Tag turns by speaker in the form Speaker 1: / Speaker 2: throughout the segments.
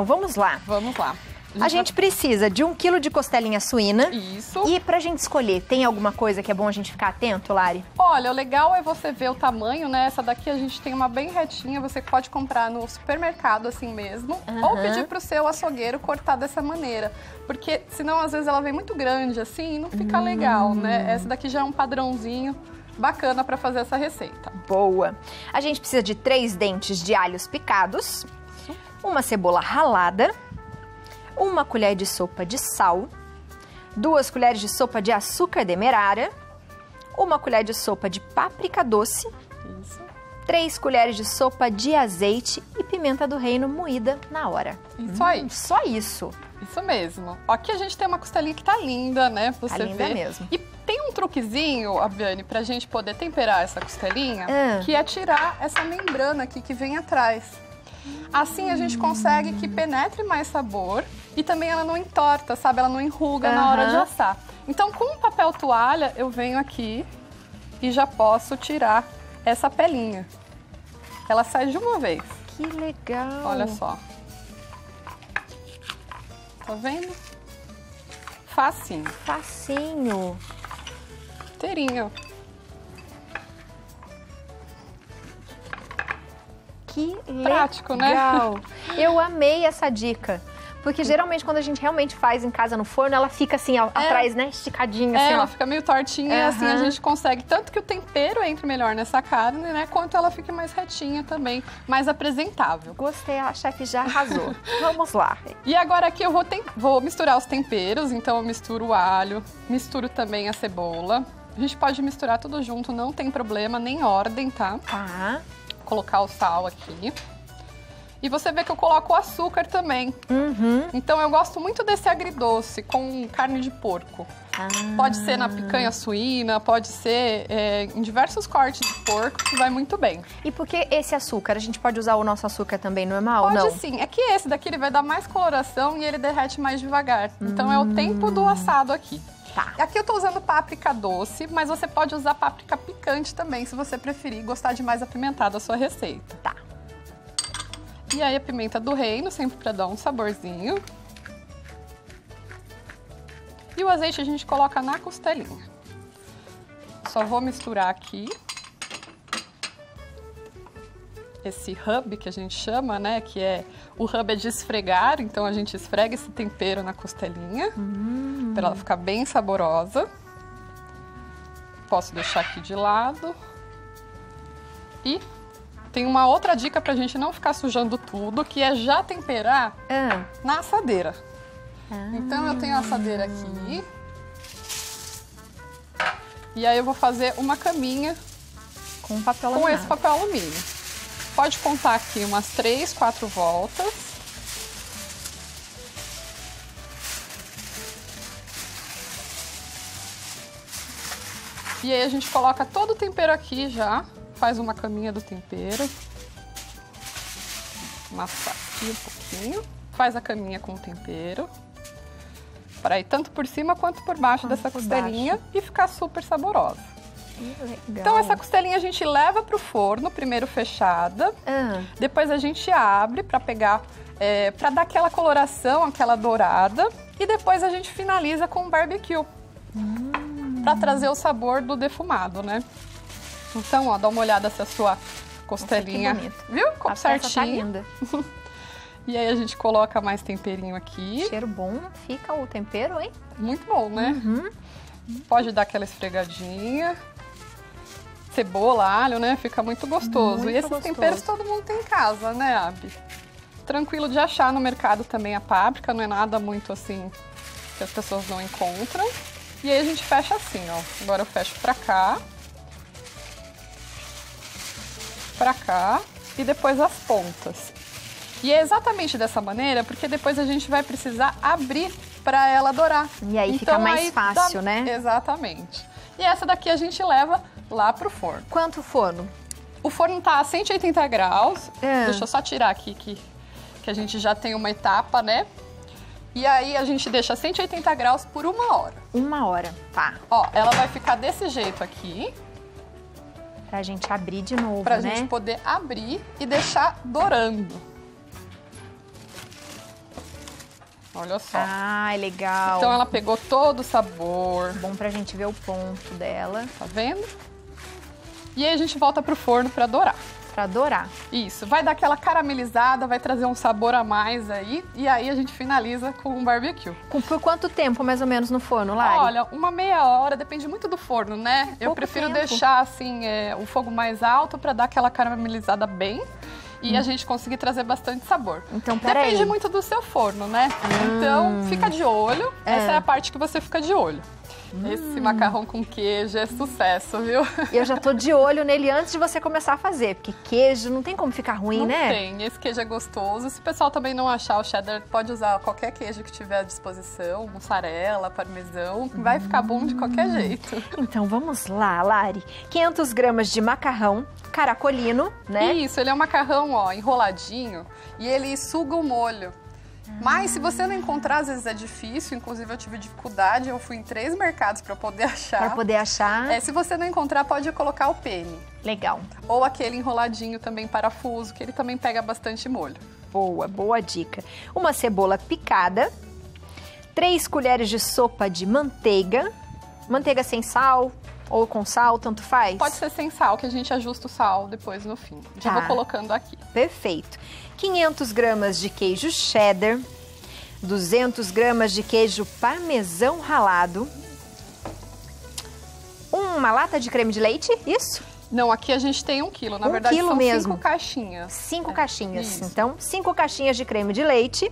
Speaker 1: Então vamos lá.
Speaker 2: Vamos lá.
Speaker 1: A gente precisa de um quilo de costelinha suína.
Speaker 2: Isso.
Speaker 1: E pra gente escolher, tem alguma coisa que é bom a gente ficar atento, Lari?
Speaker 2: Olha, o legal é você ver o tamanho, né? Essa daqui a gente tem uma bem retinha, você pode comprar no supermercado assim mesmo.
Speaker 1: Aham.
Speaker 2: Ou pedir pro seu açougueiro cortar dessa maneira. Porque senão às vezes ela vem muito grande assim e não fica legal, né? Essa daqui já é um padrãozinho bacana pra fazer essa receita.
Speaker 1: Boa. A gente precisa de três dentes de alhos picados, uma cebola ralada, uma colher de sopa de sal, duas colheres de sopa de açúcar demerara, uma colher de sopa de páprica doce,
Speaker 2: Isso.
Speaker 1: três colheres de sopa de azeite e pimenta do reino moída na hora.
Speaker 2: Isso aí.
Speaker 1: Só isso.
Speaker 2: Isso mesmo. Aqui a gente tem uma costelinha que tá linda, né? Você
Speaker 1: Tá linda
Speaker 2: vê.
Speaker 1: mesmo.
Speaker 2: E tem um truquezinho, Aviane, pra gente poder temperar essa costelinha,
Speaker 1: Ah.
Speaker 2: que é tirar essa membrana aqui que vem atrás. Assim a gente consegue que penetre mais sabor e também ela não entorta, sabe? Ela não enruga na hora de assar. Então, com o papel toalha, eu venho aqui e já posso tirar essa pelinha. Ela sai de uma vez.
Speaker 1: Que legal.
Speaker 2: Olha só. Tá vendo? Facinho.
Speaker 1: Facinho.
Speaker 2: Inteirinho.
Speaker 1: Que
Speaker 2: Prático, né?
Speaker 1: legal. Eu amei essa dica. Porque geralmente quando a gente realmente faz em casa no forno, ela fica assim, ó, atrás, né? Esticadinha,
Speaker 2: É,
Speaker 1: assim,
Speaker 2: ela
Speaker 1: ó.
Speaker 2: fica meio tortinha e assim a gente consegue tanto que o tempero entre melhor nessa carne, né? Quanto ela fique mais retinha também, mais apresentável.
Speaker 1: Gostei, a chefe já arrasou. Vamos lá.
Speaker 2: E agora aqui eu vou, tem- vou misturar os temperos, então eu misturo o alho, misturo também a cebola. A gente pode misturar tudo junto, não tem problema, nem ordem, tá?
Speaker 1: Tá.
Speaker 2: Colocar o sal aqui. E você vê que eu coloco o açúcar também.
Speaker 1: Uhum.
Speaker 2: Então eu gosto muito desse agridoce com carne de porco.
Speaker 1: Ah.
Speaker 2: Pode ser na picanha suína, pode ser é, em diversos cortes de porco, que vai muito bem.
Speaker 1: E por que esse açúcar? A gente pode usar o nosso açúcar também normal?
Speaker 2: Pode
Speaker 1: não?
Speaker 2: sim. É que esse daqui ele vai dar mais coloração e ele derrete mais devagar. Então é o tempo do assado aqui.
Speaker 1: Tá.
Speaker 2: Aqui eu tô usando páprica doce, mas você pode usar páprica picante também, se você preferir gostar de mais apimentada a sua receita.
Speaker 1: Tá.
Speaker 2: E aí a pimenta do reino, sempre para dar um saborzinho. E o azeite a gente coloca na costelinha. Só vou misturar aqui. Esse rub que a gente chama, né? Que é o rub é de esfregar, então a gente esfrega esse tempero na costelinha para ela ficar bem saborosa. Posso deixar aqui de lado. E tem uma outra dica pra gente não ficar sujando tudo, que é já temperar
Speaker 1: Ah.
Speaker 2: na assadeira. Então eu tenho a assadeira aqui. E aí eu vou fazer uma caminha
Speaker 1: Com papel
Speaker 2: com esse papel alumínio. Pode contar aqui umas três, quatro voltas. E aí a gente coloca todo o tempero aqui já. Faz uma caminha do tempero. Amassar aqui um pouquinho. Faz a caminha com o tempero. Para ir tanto por cima quanto por baixo dessa
Speaker 1: por
Speaker 2: costelinha e ficar super saborosa. Então essa costelinha a gente leva pro forno, primeiro fechada,
Speaker 1: Ah.
Speaker 2: depois a gente abre para pegar, é, para dar aquela coloração, aquela dourada, e depois a gente finaliza com barbecue, para trazer o sabor do defumado, né? Então, ó, dá uma olhada se a sua costelinha,
Speaker 1: bonito.
Speaker 2: viu?
Speaker 1: A
Speaker 2: Como
Speaker 1: tá
Speaker 2: certinho.
Speaker 1: linda.
Speaker 2: E aí a gente coloca mais temperinho aqui,
Speaker 1: Cheiro bom fica o tempero, hein?
Speaker 2: muito bom, né?
Speaker 1: Uhum.
Speaker 2: Pode dar aquela esfregadinha. Cebola, alho, né? Fica muito gostoso.
Speaker 1: Muito
Speaker 2: e esses
Speaker 1: gostoso.
Speaker 2: temperos todo mundo tem em casa, né, Abi? Tranquilo de achar no mercado também a páprica, não é nada muito assim que as pessoas não encontram. E aí a gente fecha assim, ó. Agora eu fecho pra cá. Pra cá. E depois as pontas. E é exatamente dessa maneira, porque depois a gente vai precisar abrir pra ela dourar.
Speaker 1: E aí fica mais
Speaker 2: dá-
Speaker 1: fácil, né?
Speaker 2: Exatamente. E essa daqui a gente leva lá pro forno.
Speaker 1: Quanto forno?
Speaker 2: O forno tá a 180 graus.
Speaker 1: É.
Speaker 2: Deixa eu só tirar aqui que, que a gente já tem uma etapa, né? E aí a gente deixa 180 graus por uma hora.
Speaker 1: Uma hora, tá.
Speaker 2: Ó, ela vai ficar desse jeito aqui,
Speaker 1: Pra gente abrir de novo,
Speaker 2: pra
Speaker 1: né?
Speaker 2: gente poder abrir e deixar dourando. Olha só.
Speaker 1: Ah, legal.
Speaker 2: Então ela pegou todo o sabor,
Speaker 1: Bom pra gente ver o ponto dela,
Speaker 2: tá vendo? E aí a gente volta pro forno para dourar.
Speaker 1: pra dourar.
Speaker 2: Isso, vai dar aquela caramelizada, vai trazer um sabor a mais aí, e aí a gente finaliza com um barbecue.
Speaker 1: Com- Por quanto tempo, mais ou menos, no forno, Lari?
Speaker 2: Olha, uma meia hora, depende muito do forno, né? Eu
Speaker 1: Pouco
Speaker 2: prefiro
Speaker 1: tempo.
Speaker 2: deixar assim é, o fogo mais alto para dar aquela caramelizada bem e a gente conseguir trazer bastante sabor.
Speaker 1: Então, peraí.
Speaker 2: Depende muito do seu forno, né? Então, fica de olho. Essa é a parte que você fica de olho. Esse macarrão com queijo é sucesso, viu?
Speaker 1: Eu já tô de olho nele antes de você começar a fazer, porque queijo não tem como ficar ruim,
Speaker 2: não
Speaker 1: né?
Speaker 2: tem, esse queijo é gostoso. Se o pessoal também não achar o cheddar, pode usar qualquer queijo que tiver à disposição, mussarela, parmesão, vai ficar bom de qualquer jeito.
Speaker 1: Então vamos lá, Lari. 500 gramas de macarrão caracolino, né?
Speaker 2: Isso, ele é um macarrão, ó, enroladinho e ele suga o molho. Mas se você não encontrar, às vezes é difícil, inclusive eu tive dificuldade, eu fui em três mercados para poder achar.
Speaker 1: Pra poder achar.
Speaker 2: É, se você não encontrar, pode colocar o pene.
Speaker 1: Legal.
Speaker 2: Ou aquele enroladinho também parafuso, que ele também pega bastante molho.
Speaker 1: Boa, boa dica. Uma cebola picada, 3 colheres de sopa de manteiga, manteiga sem sal ou com sal, tanto faz?
Speaker 2: Pode ser sem sal, que a gente ajusta o sal depois no fim. Já
Speaker 1: Tá.
Speaker 2: vou colocando aqui.
Speaker 1: Perfeito. 500 gramas de queijo cheddar, 200 gramas de queijo parmesão ralado, uma lata de creme de leite, isso?
Speaker 2: Não, aqui a gente tem um quilo. Na
Speaker 1: Um
Speaker 2: verdade,
Speaker 1: quilo
Speaker 2: são
Speaker 1: mesmo.
Speaker 2: cinco caixinhas.
Speaker 1: Cinco
Speaker 2: É,
Speaker 1: caixinhas.
Speaker 2: isso.
Speaker 1: Então, cinco caixinhas de creme de leite,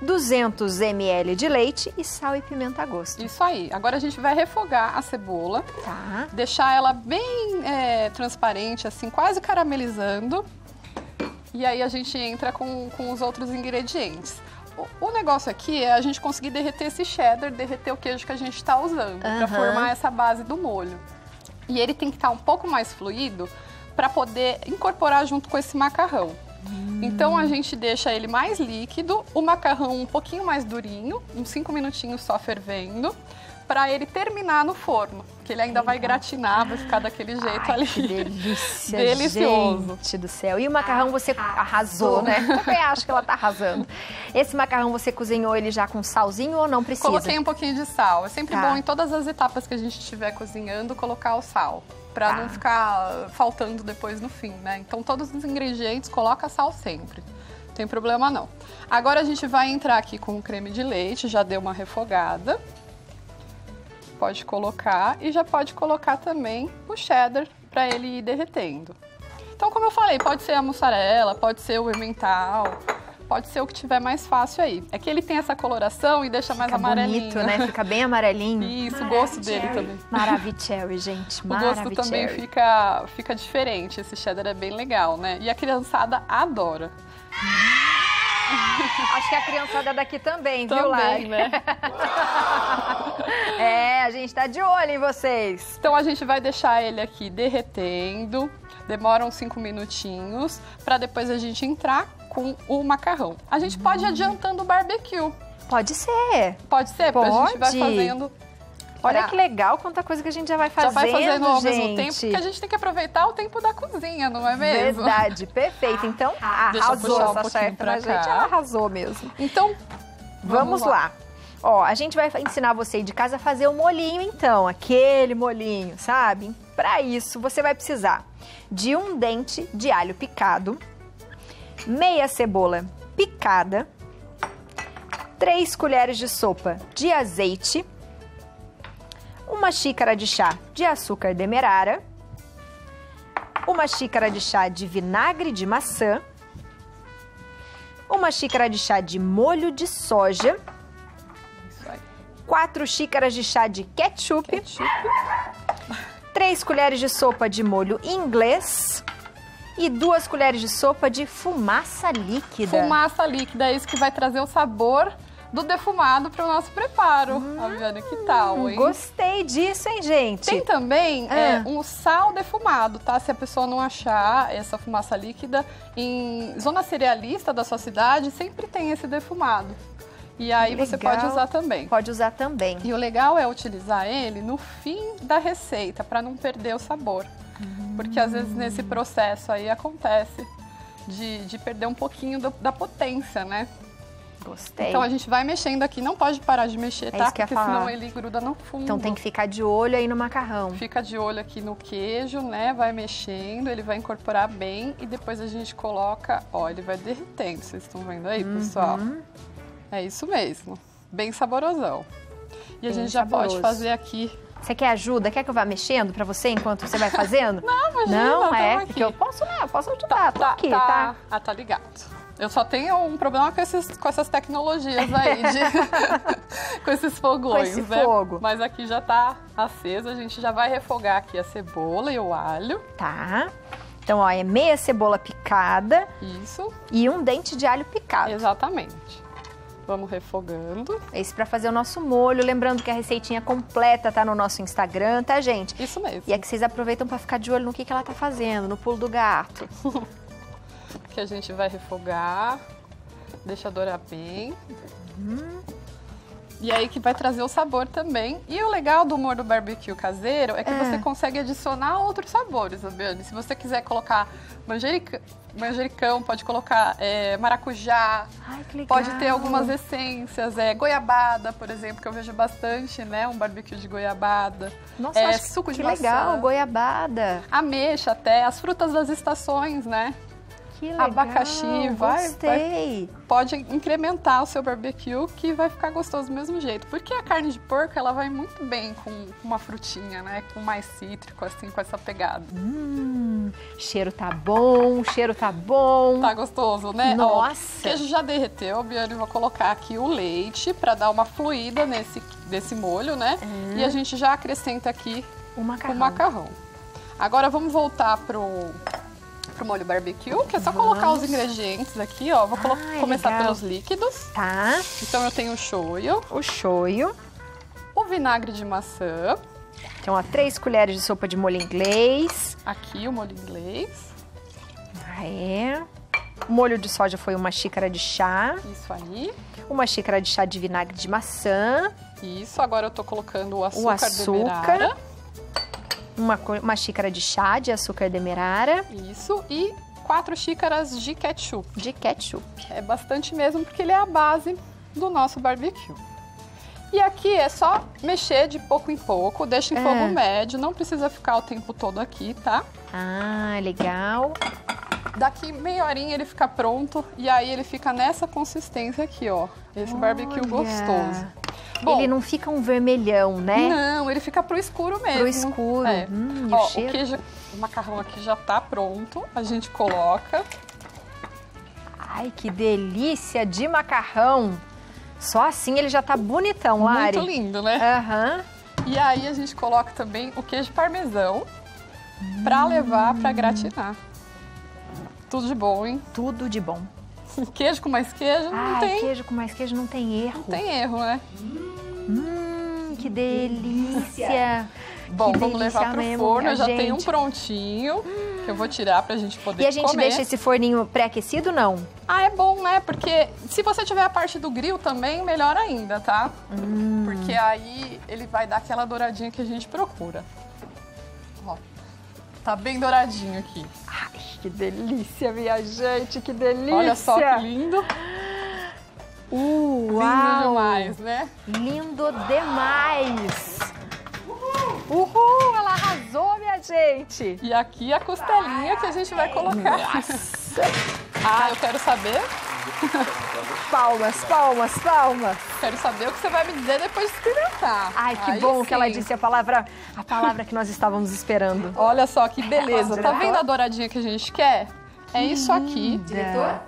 Speaker 1: 200 ml de leite e sal e pimenta a gosto.
Speaker 2: Isso aí. Agora a gente vai refogar a cebola,
Speaker 1: Tá.
Speaker 2: deixar ela bem é, transparente, assim, quase caramelizando. E aí a gente entra com, com os outros ingredientes. O, o negócio aqui é a gente conseguir derreter esse cheddar, derreter o queijo que a gente está usando,
Speaker 1: Aham.
Speaker 2: para formar essa base do molho. E ele tem que estar um pouco mais fluido para poder incorporar junto com esse macarrão. Então a gente deixa ele mais líquido, o macarrão um pouquinho mais durinho, uns 5 minutinhos só fervendo, para ele terminar no forno, que ele ainda vai gratinar, vai ficar daquele jeito
Speaker 1: Ai,
Speaker 2: ali.
Speaker 1: que delícia,
Speaker 2: Delicioso.
Speaker 1: gente do céu. E o macarrão você arrasou, né? Eu também acho que ela tá arrasando. Esse macarrão você cozinhou ele já com salzinho ou não precisa?
Speaker 2: Coloquei um pouquinho de sal. É sempre
Speaker 1: Tá.
Speaker 2: bom em todas as etapas que a gente estiver cozinhando colocar o sal, para
Speaker 1: Tá.
Speaker 2: não ficar faltando depois no fim, né? Então todos os ingredientes coloca sal sempre. Não tem problema não. Agora a gente vai entrar aqui com o creme de leite, já deu uma refogada. Pode colocar e já pode colocar também o cheddar para ele ir derretendo. Então, como eu falei, pode ser a mussarela, pode ser o emmental, pode ser o que tiver mais fácil aí. É que ele tem essa coloração e deixa mais
Speaker 1: Fica
Speaker 2: amarelinho.
Speaker 1: bonito, né? Fica bem amarelinho.
Speaker 2: Isso, o gosto dele também.
Speaker 1: Maravicherry, gente.
Speaker 2: O gosto também fica, fica diferente. Esse cheddar é bem legal, né? E a criançada adora.
Speaker 1: Acho que a criançada daqui também, viu, Lari?
Speaker 2: Também, né?
Speaker 1: É, a gente tá de olho em vocês.
Speaker 2: Então a gente vai deixar ele aqui derretendo. Demora uns 5 minutinhos para depois a gente entrar com o macarrão. A gente pode ir adiantando o barbecue.
Speaker 1: Pode ser.
Speaker 2: Pode ser? Porque a gente vai
Speaker 1: Pode.
Speaker 2: fazendo.
Speaker 1: Olha
Speaker 2: pra-
Speaker 1: que legal quanta coisa que a gente já vai
Speaker 2: Já
Speaker 1: fazendo,
Speaker 2: vai fazendo ao
Speaker 1: gente.
Speaker 2: mesmo tempo, porque a gente tem que aproveitar o tempo da cozinha, não é mesmo?
Speaker 1: Verdade, perfeito. Então,
Speaker 2: eu
Speaker 1: arrasou
Speaker 2: puxar um
Speaker 1: essa
Speaker 2: pouquinho
Speaker 1: chefe
Speaker 2: pra
Speaker 1: gente. Ela arrasou mesmo.
Speaker 2: Então,
Speaker 1: Vamos,
Speaker 2: Vamos
Speaker 1: lá.
Speaker 2: lá.
Speaker 1: Ó, a gente vai ensinar você aí de casa a fazer o molinho, então. Aquele molinho, sabe? Para isso, você vai precisar de um dente de alho picado, meia cebola picada, três colheres de sopa de azeite, uma xícara de chá de açúcar demerara, uma xícara de chá de vinagre de maçã, uma xícara de chá de molho de soja,
Speaker 2: isso aí.
Speaker 1: 4 xícaras de chá de ketchup,
Speaker 2: Ketchup.
Speaker 1: 3 colheres de sopa de molho inglês e 2 colheres de sopa de fumaça líquida.
Speaker 2: Fumaça líquida, é isso que vai trazer o sabor do defumado para o nosso preparo. A Viviane, que tal,
Speaker 1: Hum,
Speaker 2: hein?
Speaker 1: gostei disso, hein, gente?
Speaker 2: Tem também
Speaker 1: Ah.
Speaker 2: é, um sal defumado, tá? Se a pessoa não achar essa fumaça líquida, em zona cerealista da sua cidade, sempre tem esse defumado. E aí você
Speaker 1: Legal.
Speaker 2: pode usar também.
Speaker 1: Pode usar também.
Speaker 2: E o legal é utilizar ele no fim da receita, para não perder o sabor. Porque às vezes nesse processo aí acontece de, de perder um pouquinho do- da potência, né?
Speaker 1: Gostei.
Speaker 2: Então a gente vai mexendo aqui, não pode parar de mexer, tá?
Speaker 1: eu ia
Speaker 2: Porque senão ele gruda no fundo.
Speaker 1: Então tem que ficar de olho aí no macarrão.
Speaker 2: Fica de olho aqui no queijo, né? Vai mexendo, ele vai incorporar bem e depois a gente coloca, ó, ele vai derretendo. Vocês estão vendo aí, pessoal?
Speaker 1: Uhum.
Speaker 2: É isso mesmo. Bem saborosão. E a
Speaker 1: Bem
Speaker 2: gente já pode fazer aqui.
Speaker 1: Você quer ajuda? Quer que eu vá mexendo pra você enquanto você vai fazendo?
Speaker 2: Não, imagina,
Speaker 1: Não, é,
Speaker 2: aqui.
Speaker 1: porque eu posso, né? Eu posso ajudar, tô aqui,
Speaker 2: tá,
Speaker 1: tá?
Speaker 2: Ah, tá ligado. Eu só tenho um problema com, esses, com essas tecnologias aí, de, com esses fogões,
Speaker 1: Com esse
Speaker 2: né?
Speaker 1: fogo.
Speaker 2: Mas aqui já tá aceso, a gente já vai refogar aqui a cebola e o alho.
Speaker 1: Tá. Então, ó, é meia cebola picada
Speaker 2: Isso,
Speaker 1: e um dente de alho picado.
Speaker 2: exatamente. Vamos refogando.
Speaker 1: Esse pra fazer o nosso molho. Lembrando que a receitinha completa tá no nosso Instagram, tá, gente?
Speaker 2: Isso mesmo.
Speaker 1: E é que vocês aproveitam pra ficar de olho no que, que ela tá fazendo, no pulo do gato.
Speaker 2: que a gente vai refogar, deixa dourar bem. E aí que vai trazer o sabor também. E o legal do molho barbecue caseiro é que
Speaker 1: É.
Speaker 2: você consegue adicionar outros sabores, Abiane. Se você quiser colocar manjerica, manjericão, pode colocar é, maracujá,
Speaker 1: Ai, que legal.
Speaker 2: pode ter algumas essências, é, goiabada, por exemplo, que eu vejo bastante, né? Um barbecue de goiabada.
Speaker 1: Nossa,
Speaker 2: é,
Speaker 1: acho que-
Speaker 2: suco de
Speaker 1: que
Speaker 2: maçã.
Speaker 1: legal, goiabada.
Speaker 2: Ameixa até, as frutas das estações, né?
Speaker 1: Que legal.
Speaker 2: Abacaxi, vai-
Speaker 1: Gostei.
Speaker 2: pode incrementar o seu barbecue que vai ficar gostoso do mesmo jeito. Porque a carne de porco, ela vai muito bem com uma frutinha, né? Com mais cítrico, assim, com essa pegada.
Speaker 1: Hum, cheiro tá bom, cheiro tá bom.
Speaker 2: Tá gostoso, né? Ó,
Speaker 1: Nossa.
Speaker 2: o queijo já derreteu, Biane, vou colocar aqui o leite pra dar uma fluida nesse, desse molho, né? E a gente já acrescenta aqui
Speaker 1: O macarrão.
Speaker 2: o macarrão. Agora vamos voltar pro, pro molho barbecue, que é só colocar os
Speaker 1: Vamos.
Speaker 2: ingredientes aqui, ó. Vou
Speaker 1: Ai,
Speaker 2: começar
Speaker 1: legal.
Speaker 2: pelos líquidos.
Speaker 1: Tá,
Speaker 2: Então eu tenho o shoyu,
Speaker 1: o shoyu.
Speaker 2: o vinagre de maçã,
Speaker 1: Então, ó, três colheres de sopa de molho inglês.
Speaker 2: aqui o molho inglês,
Speaker 1: Ah, é. O molho de soja foi uma xícara de chá.
Speaker 2: isso aí.
Speaker 1: Uma xícara de chá de vinagre de maçã.
Speaker 2: Isso, agora eu tô colocando o açúcar,
Speaker 1: açúcar. Uma, uma xícara de chá de açúcar demerara.
Speaker 2: Isso, e quatro xícaras de ketchup.
Speaker 1: De ketchup.
Speaker 2: É bastante mesmo, porque ele é a base do nosso barbecue. E aqui é só mexer de pouco em pouco, deixa em
Speaker 1: É.
Speaker 2: fogo médio, não precisa ficar o tempo todo aqui, tá?
Speaker 1: Ah, legal.
Speaker 2: Daqui meia horinha ele fica pronto e aí ele fica nessa consistência aqui, ó. Esse barbecue
Speaker 1: Olha.
Speaker 2: gostoso. Bom,
Speaker 1: Ele não fica um vermelhão, né?
Speaker 2: Não, ele fica pro escuro mesmo.
Speaker 1: Pro escuro.
Speaker 2: É.
Speaker 1: Hum,
Speaker 2: Ó,
Speaker 1: o
Speaker 2: o, queijo, o macarrão aqui já tá pronto. A gente coloca.
Speaker 1: Ai, que delícia de macarrão. Só assim ele já tá bonitão, Lari.
Speaker 2: Muito lindo, né?
Speaker 1: Aham.
Speaker 2: E aí a gente coloca também o queijo parmesão pra levar pra gratinar. Tudo de bom, hein?
Speaker 1: Tudo de bom.
Speaker 2: Queijo com mais queijo não
Speaker 1: Ai,
Speaker 2: tem,
Speaker 1: queijo com mais queijo não tem erro.
Speaker 2: tem erro, né?
Speaker 1: Hum, que delícia.
Speaker 2: Bom,
Speaker 1: Que
Speaker 2: vamos levar pro
Speaker 1: mesmo,
Speaker 2: forno. Eu já tenho um prontinho que eu vou tirar pra gente poder
Speaker 1: E a gente
Speaker 2: comer.
Speaker 1: deixa esse forninho pré-aquecido, não?
Speaker 2: Ah, é bom, né? Porque se você tiver a parte do grill também, melhor ainda, tá?
Speaker 1: Hum.
Speaker 2: Porque aí ele vai dar aquela douradinha que a gente procura. Tá bem douradinho aqui.
Speaker 1: Ai, que delícia, minha gente, que delícia.
Speaker 2: Olha só que lindo.
Speaker 1: Uh,
Speaker 2: Lindo
Speaker 1: uau.
Speaker 2: demais, né?
Speaker 1: Lindo demais. Uhul, ela arrasou, minha gente.
Speaker 2: E aqui a costelinha que a gente vai colocar. Ah, eu quero saber.
Speaker 1: Palmas, palmas, palmas.
Speaker 2: Quero saber o que você vai me dizer depois de experimentar.
Speaker 1: Ai, que
Speaker 2: Aí
Speaker 1: bom que ela
Speaker 2: sim.
Speaker 1: disse a palavra, a palavra que nós estávamos esperando.
Speaker 2: Olha só que beleza. Tá vendo a douradinha que a gente quer? É isso aqui.
Speaker 1: Diretor,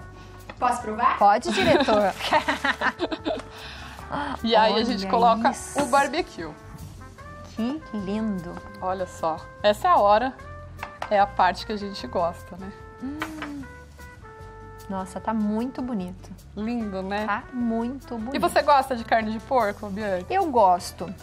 Speaker 3: Posso provar?
Speaker 1: pode, diretor.
Speaker 2: E aí a gente
Speaker 1: Olha
Speaker 2: coloca
Speaker 1: isso.
Speaker 2: o barbecue.
Speaker 1: que lindo.
Speaker 2: Olha só. Essa é a hora. É a parte que a gente gosta, né?
Speaker 1: Nossa, tá muito bonito.
Speaker 2: Lindo, né?
Speaker 1: Tá muito bonito.
Speaker 2: E você gosta de carne de porco, Bianca?
Speaker 1: Eu gosto.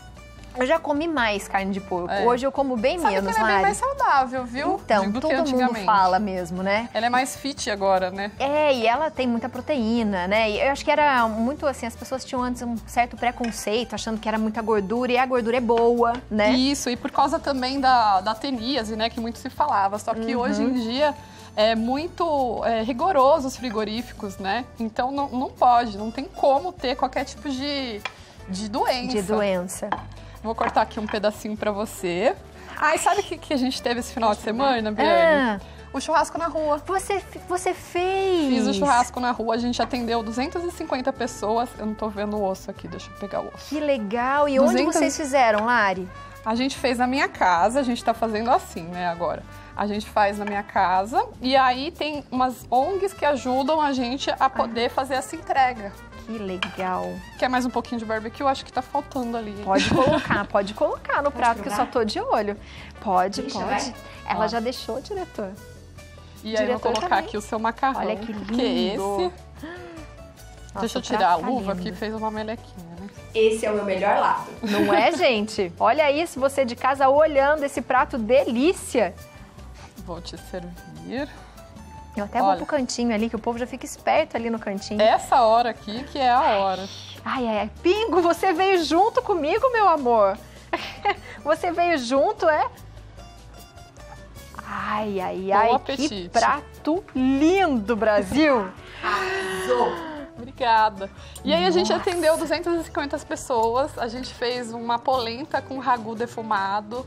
Speaker 1: Eu já comi mais carne de porco.
Speaker 2: É.
Speaker 1: Hoje eu como bem
Speaker 2: Sabe
Speaker 1: menos,
Speaker 2: que ela é bem mais saudável, viu?
Speaker 1: Então,
Speaker 2: Do
Speaker 1: todo mundo fala mesmo, né?
Speaker 2: Ela é mais fit agora, né?
Speaker 1: É, e ela tem muita proteína, né? E eu acho que era muito assim, as pessoas tinham antes um certo preconceito, achando que era muita gordura, e a gordura é boa, né?
Speaker 2: Isso, e por causa também da, da teníase, né, que muito se falava. Só que
Speaker 1: Uhum.
Speaker 2: hoje em dia é muito é, rigoroso os frigoríficos, né? Então não, não pode, não tem como ter qualquer tipo de, de doença.
Speaker 1: De doença.
Speaker 2: Vou cortar aqui um pedacinho para você. Ah, e sabe o que, que a gente teve esse final de semana, Biane?
Speaker 1: Ah,
Speaker 2: O churrasco na rua.
Speaker 1: você, você fez.
Speaker 2: Fiz o churrasco na rua, a gente atendeu 250 pessoas. Eu não tô vendo o osso aqui, deixa eu pegar o osso.
Speaker 1: Que legal. E onde
Speaker 2: 200
Speaker 1: vocês fizeram, Lari?
Speaker 2: A gente fez na minha casa, a gente tá fazendo assim, né, agora. A gente faz na minha casa e aí tem umas ONGs que ajudam a gente a poder fazer essa entrega.
Speaker 1: Que legal.
Speaker 2: Quer mais um pouquinho de barbecue? Acho que tá faltando ali.
Speaker 1: Pode colocar, pode colocar no prato que eu só tô de olho. Pode,
Speaker 3: Deixa,
Speaker 1: pode.
Speaker 3: vai.
Speaker 1: Ela
Speaker 2: Ó.
Speaker 1: já deixou, diretor.
Speaker 2: E aí eu vou
Speaker 1: diretor
Speaker 2: colocar
Speaker 1: também.
Speaker 2: aqui o seu macarrão.
Speaker 1: Olha que
Speaker 2: Que é
Speaker 1: lindo.
Speaker 2: esse.
Speaker 1: Nossa,
Speaker 2: Deixa eu tirar a
Speaker 1: tá
Speaker 2: luva
Speaker 1: lindo.
Speaker 2: que fez uma melequinha?
Speaker 3: Esse é o meu melhor lado.
Speaker 1: Não é, gente? Olha isso, você de casa olhando esse prato delícia.
Speaker 2: Vou te servir.
Speaker 1: Eu até vou
Speaker 2: Olha.
Speaker 1: pro cantinho ali, que o povo já fica esperto ali no cantinho.
Speaker 2: Essa hora aqui que é a hora.
Speaker 1: Ai, ai, ai. Pingo, você veio junto comigo, meu amor. você veio junto, é? Ai, ai,
Speaker 2: Bom
Speaker 1: ai. Que
Speaker 2: apetite.
Speaker 1: prato lindo, Brasil.
Speaker 3: Arrasou.
Speaker 2: Obrigada. E aí a gente atendeu 250 pessoas. A gente fez uma polenta com ragu defumado,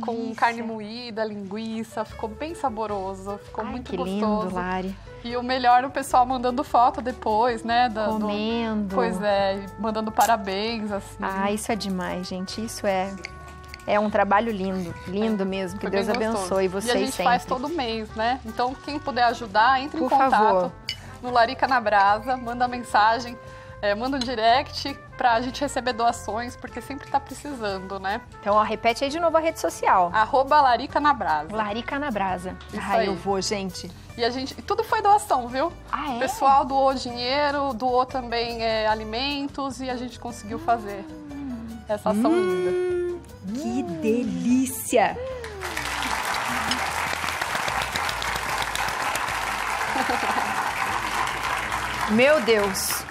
Speaker 2: com carne moída, linguiça. Ficou bem saboroso, ficou
Speaker 1: Ai,
Speaker 2: muito
Speaker 1: que
Speaker 2: gostoso.
Speaker 1: lindo, Lari.
Speaker 2: E o melhor, o pessoal mandando foto depois, né? da- do-
Speaker 1: Comendo.
Speaker 2: Pois é, mandando parabéns, assim.
Speaker 1: Ah, isso é demais, gente. Isso é é um trabalho lindo, lindo mesmo. Que Deus
Speaker 2: bem gostoso.
Speaker 1: abençoe
Speaker 2: E a
Speaker 1: vocês
Speaker 2: gente
Speaker 1: sempre.
Speaker 2: faz todo mês, né? Então, quem puder ajudar, entre
Speaker 1: Por
Speaker 2: em contato
Speaker 1: favor.
Speaker 2: No Larica na Brasa, manda mensagem, é, manda um direct pra gente receber doações, porque sempre tá precisando, né?
Speaker 1: Então, ó, repete aí de novo a rede social.
Speaker 2: Arroba Larica na Brasa.
Speaker 1: Larica na brasa.
Speaker 2: Isso
Speaker 1: Ai,
Speaker 2: aí.
Speaker 1: eu vou, gente.
Speaker 2: E a gente. e tudo foi doação, viu?
Speaker 1: Ah, é?
Speaker 2: O pessoal doou dinheiro, doou também é, alimentos e a gente conseguiu fazer essa ação
Speaker 1: Hum.
Speaker 2: linda.
Speaker 3: Que delícia.
Speaker 1: Meu Deus.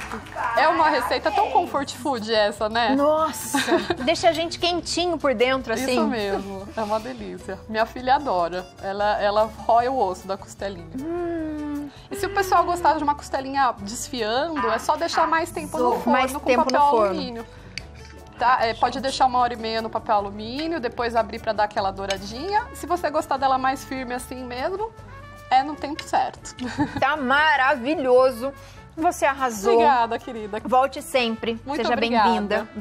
Speaker 2: É uma receita tão comfort food essa, né?
Speaker 1: Nossa. Deixa a gente quentinho por dentro, assim.
Speaker 2: Isso mesmo, é uma delícia. Minha filha adora. Ela, ela rói o osso da costelinha.
Speaker 1: Hum.
Speaker 2: E se o pessoal gostar de uma costelinha desfiando, é só deixar mais tempo no forno
Speaker 1: Mais
Speaker 2: com papel alumínio. Tá? É, pode deixar uma hora e meia no papel alumínio, depois abrir pra dar aquela douradinha. Se você gostar dela mais firme assim mesmo, é no tempo certo.
Speaker 1: Tá maravilhoso. Você arrasou.
Speaker 2: Obrigada, querida.
Speaker 1: Volte sempre.
Speaker 2: Muito
Speaker 1: Seja bem-vinda.